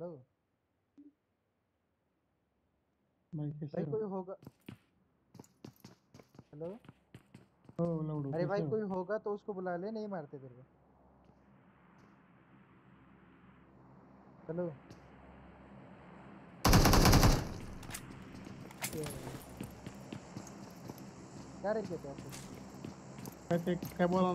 Hello तो। भाई कोई होगा? हेलो? ओ अरे भाई कोई होगा तो उसको बुला ले नहीं मारते तेरे को। हेलो? क्या रे क्या आपको बोला